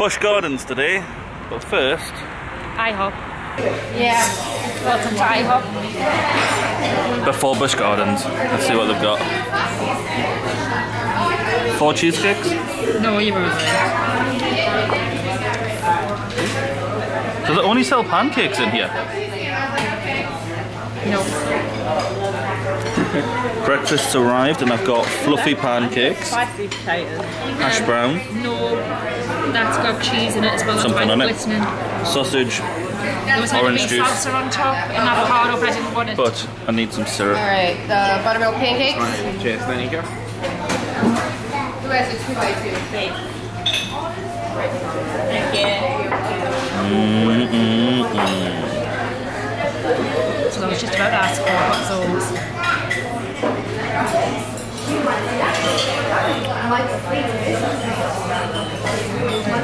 Busch Gardens today, but first, IHOP. Yeah, welcome to IHOP. before Busch Gardens, let's see what they've got. Four cheesecakes? No, you were right. Do they only sell pancakes in here? No. Breakfast's arrived and I've got fluffy pancakes, Spicy potatoes. hash brown, No, that's got cheese in it as well. Something why on it's it. sausage, There was meant Orange juice. salsa on top and avocado, but I didn't want it. but I need some syrup. Alright, the buttermilk pancakes. Cheers, there you go. Who has a two by two? So I was just about to ask for what's those.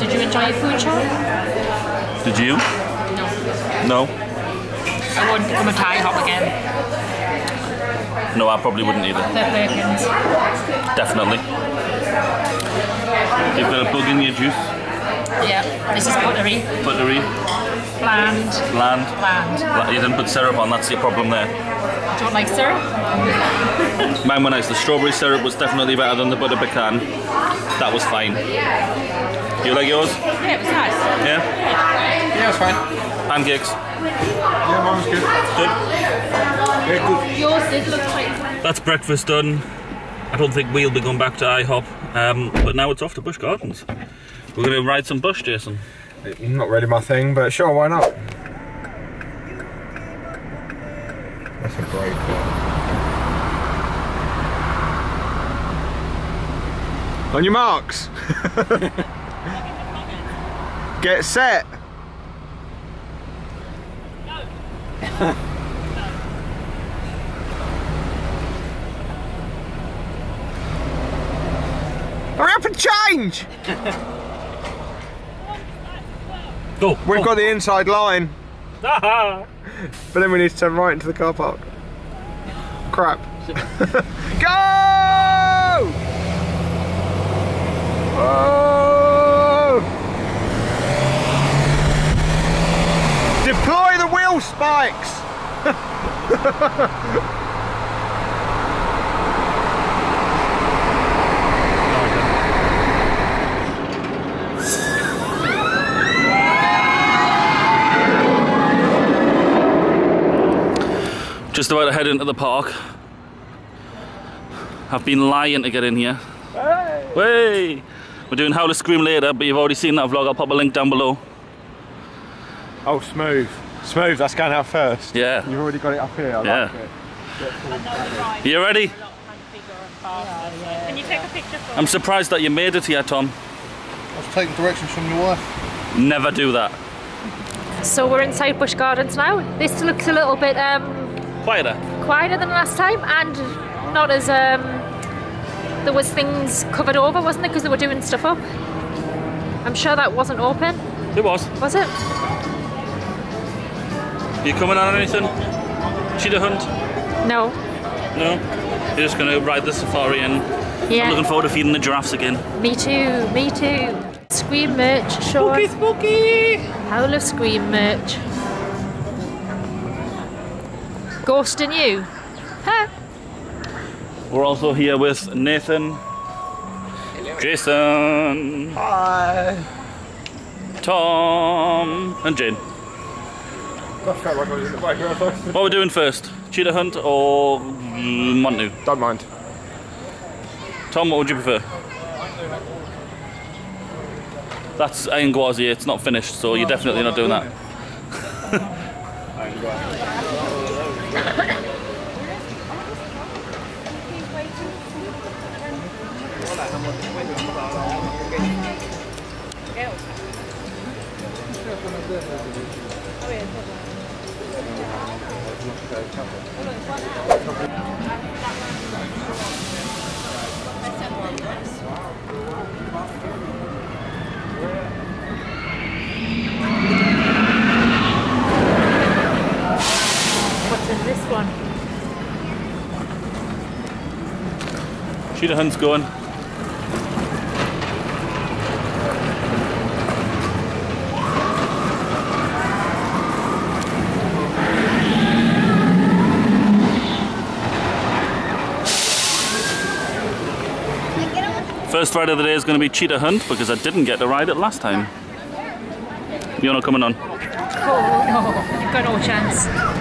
Did you enjoy your food, Shaun? Did you? No. No? I wouldn't come to IHOP again. No, I probably wouldn't either. They're Perkins. Definitely. You've got a bug in your juice, Yeah, this is buttery, buttery, bland, bland. bland. You didn't put syrup on, that's your problem there. Don't like syrup? Mine were nice. The strawberry syrup was definitely better than the butter pecan. That was fine. You like yours? Yeah, it was nice. Yeah? Yeah, it's fine. Pancakes. Yeah, mine was good. Good. Yeah, good. Yours did look quite That's breakfast done. I don't think we'll be going back to IHOP, um, but now it's off to Busch Gardens. We're going to ride some bush, Jason. Not really my thing, but sure, why not? That's a great one. On your marks. Get set. Hurry up and change! Go. We've got the inside line, but then we need to turn right into the car park. Crap. Go! Oh! Deploy the wheel spikes! Just about to head into the park. I've been lying to get in here. Hey! We're doing Howl of Scream later, but you've already seen that vlog. I'll pop a link down below. Oh, smooth. Smooth, that's going out first. Yeah. You've already got it up here, I Yeah. like it. You ready? Can you take a picture for I'm surprised that you made it here, Tom. I was taking directions from your wife. Never do that. So we're inside Busch Gardens now. This looks a little bit um, Quieter. quieter than last time and not as um, there was things covered over wasn't it because they were doing stuff up I'm sure that wasn't open It was. was it You coming on anything? Cheetah hunt? no No? You're just gonna ride the safari and I'm looking forward to feeding the giraffes again. me too me too Scream merch sure spooky spooky Howl of Scream merch Ghost and you huh We're also here with Nathan, Jason, Hi. Tom, and Jane. What are we're doing first? Cheetah hunt or Montu? Don't mind. Tom, what would you prefer? That's Iron Gwazi, it's not finished, so you're definitely not doing that. Let's have more than this one. Cheetah hunt's going. First ride of the day is going to be Cheetah Hunt because I didn't get to ride it last time. You're not coming on? Oh, no. You've got no chance.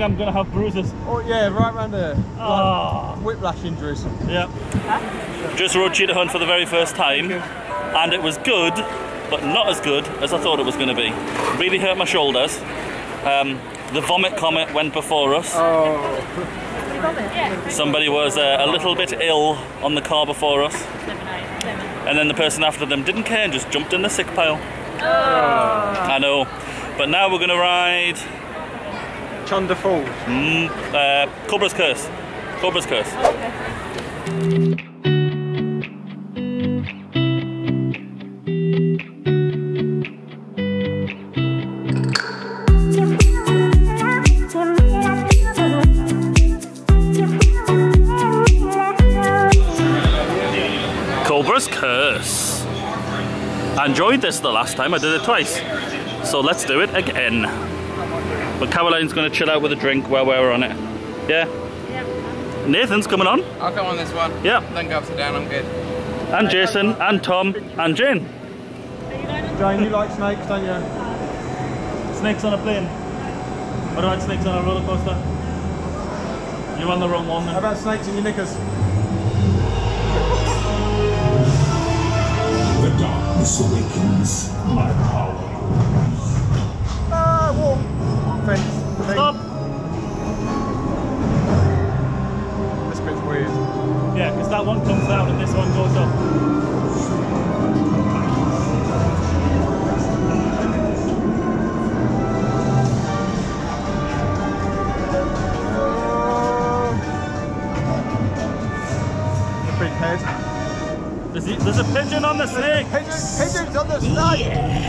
Think I'm gonna have bruises. oh yeah, right around there. Ah. Whiplash injuries. Yeah. Just rode Cheetah Hunt for the very first time, and it was good, but not as good as I thought it was going to be. Really hurt my shoulders. Um, the vomit comet went before us. Oh, Somebody was uh, a little bit ill on the car before us, and then the person after them didn't care and just jumped in the sick pile. Oh. I know. But now we're going to ride Chunder Falls. mm, uh, Cobra's Curse. Cobra's Curse. Cobra's Curse. I enjoyed this the last time, I did it twice. So let's do it again. But Caroline's gonna chill out with a drink while we're on it. Yeah? Nathan's coming on. I'll come on this one. Yeah. Then go upside down, I'm good. And Jason, and Tom, and Jane. Jane, you like snakes, don't you? Snakes on a plane. What about snakes on a roller coaster? You're on the wrong one How about snakes in your knickers? The darkness awakens. My power wall. Fence. thing. Stop! This bit's weird. Yeah, because that one comes down and this one goes up. The big. There's, a- there's a pigeon on the snake! Pigeons, pigeons on the snake!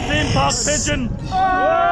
Theme park pigeon! Oh,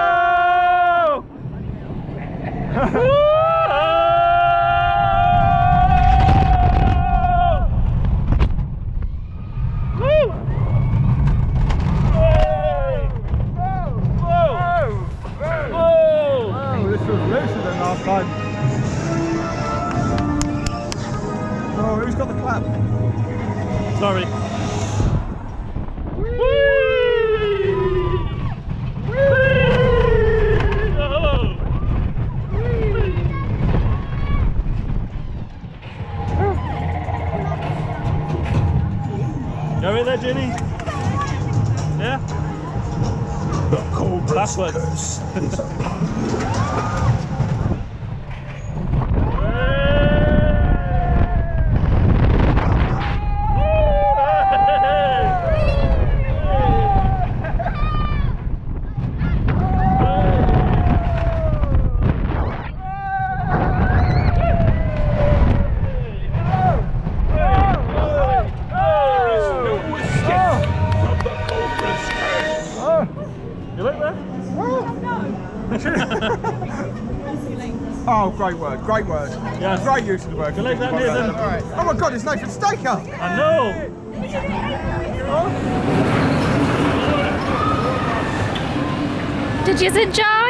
Cobra's great word, great. Yes. Great use of the word. You like that, Nathan? Oh my god, it's Nathan Staker! I know. Did you enjoy?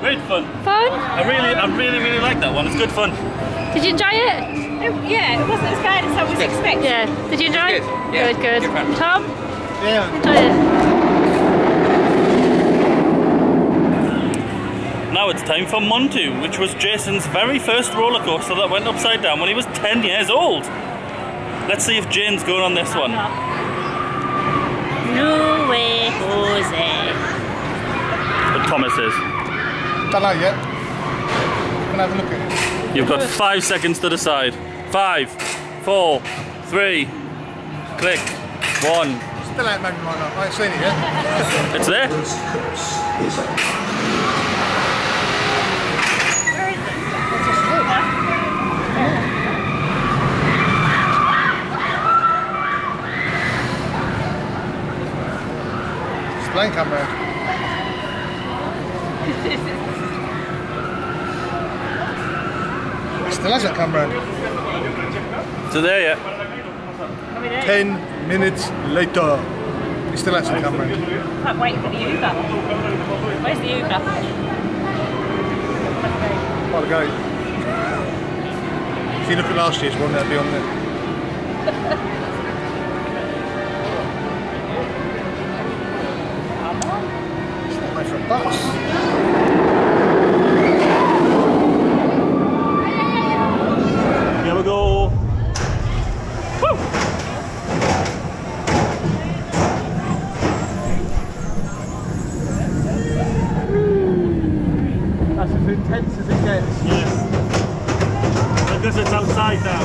Great fun. Fun? I really, I really, really like that one. It's good fun. Did you enjoy it? Oh, yeah, it wasn't as bad as I was expecting. Yeah. Did you enjoy it? good. Yeah, Good, good. good. Tom? Yeah. Enjoyed it? Now it's time for Montu, which was Jason's very first roller coaster that went upside down when he was 10 years old. Let's see if Jane's going on this one. No way, Jose. But Thomas is. Don't know yet. Can I have a look at it? You've got five seconds to decide. Five, four, three, click, one. Still ain't made me mind up. I ain't seen it yet. It's there. This curse is a It's blank come round. Still hasn't come round. Is it there yet? Ten minutes later. He still hasn't come round. Can't wait for the Uber. Where's the Uber? By the gate. If you look at last year's one, that'll be on there. it's outside now.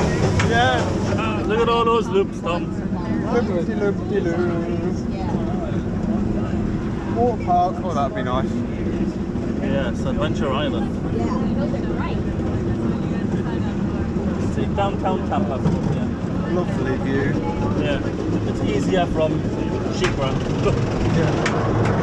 Yeah. Ah, look at all those loops, Tom. Loopty loopty loo. Water park. Oh, that'd be nice. Yes, Adventure Island. See, downtown Tampa. Yeah. Lovely view. yeah. It's easier from SheiKra.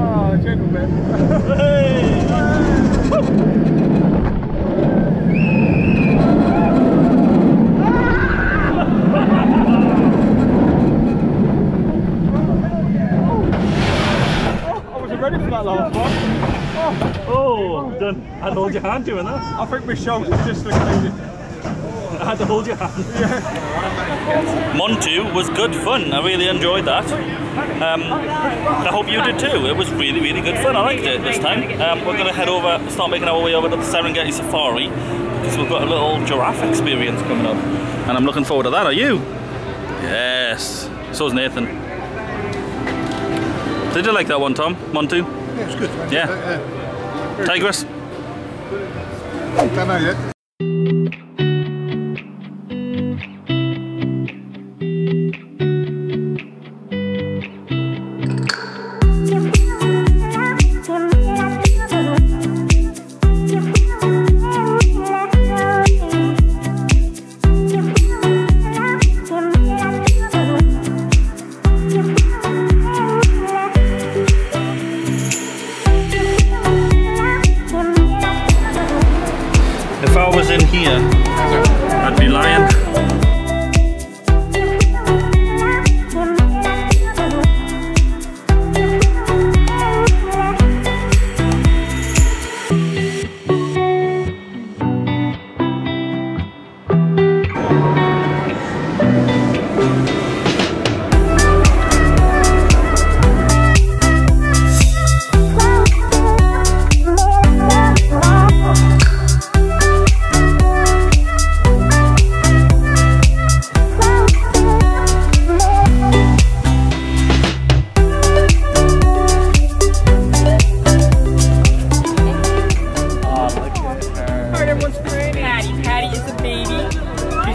Oh, gentle bit. Oh, I wasn't ready for that last one. Oh, done. I had to hold your hand doing that. I think my shoulders just dislocated. I had to hold your hand. Montu was good fun. I really enjoyed that. Um, I hope you did too. It was really, really good fun. I liked it this time. Um, we're going to head over, start making our way over to the Serengeti Safari because we've got a little giraffe experience coming up. And I'm looking forward to that. Are you? Yes. So's Nathan. Did you like that one, Tom? Montu? Yeah, it's good. Yeah. yeah. Tigris? Don't know yet.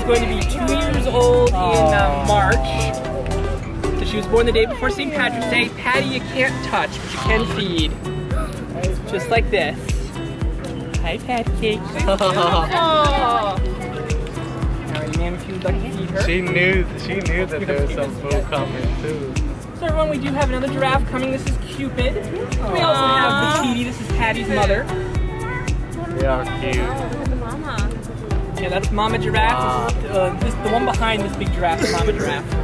She's going to be two years old in uh, March. So she was born the day before St. Patrick's Day. Patty you can't touch, but you can feed. Just like this. Hi, Patty. She knew she knew that there was some food coming too. So everyone, we do have another giraffe coming. This is Cupid. We also have Petiti. This is Patty's mother. They are cute. Yeah, that's Mama Giraffe. This is, uh, this, the one behind this big giraffe is Mama Giraffe.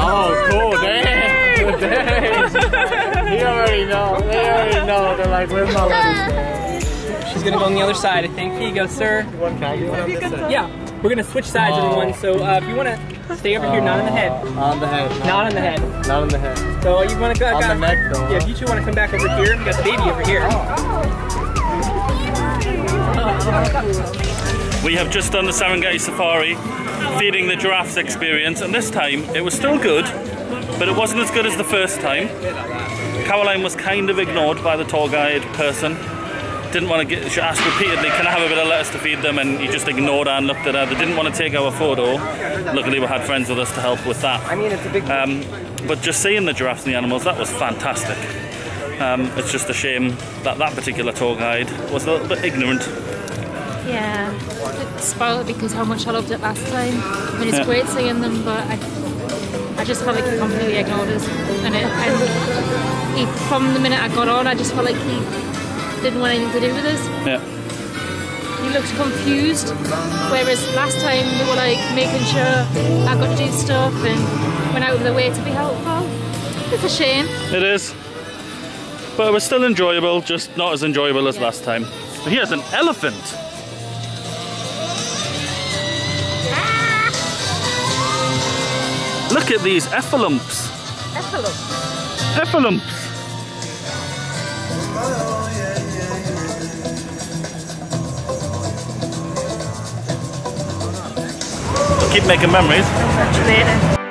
Oh, cool. Damn. Damn. He already know. They already know. They're like, where's my lady? She's gonna go on the other side, I think. Here you go, sir. Can I get one on this side? Yeah, we're gonna switch sides, Oh. everyone. So uh, if you wanna stay over here, not on the head. On the head. Not on the head. Not on the head. So you wanna go? On the neck though. Yeah, if you two wanna come back over here, we got the baby over here. We have just done the Serengeti Safari, feeding the giraffes experience, and this time it was still good, but it wasn't as good as the first time. Caroline was kind of ignored by the tour guide person. Didn't want to get, she asked repeatedly, can I have a bit of lettuce to feed them? And he just ignored her and looked at her. They didn't want to take our photo. Luckily, we had friends with us to help with that. I mean, it's a big. Um, but just seeing the giraffes and the animals, that was fantastic. Um, it's just a shame that that particular tour guide was a little bit ignorant. Yeah, it spoiled it because how much I loved it last time. I mean, it's Yeah. great seeing them, but I, I just felt like he completely ignored us. And, it, and he, from the minute I got on, I just felt like he didn't want anything to do with us. Yeah. He looked confused, whereas last time they were like making sure I got to do stuff and went out of their way to be helpful. It's a shame. It is. But it was still enjoyable, just not as enjoyable as last time. But here's an elephant. Look at these effalumps. Effalumps. Effalumps. Keep making memories.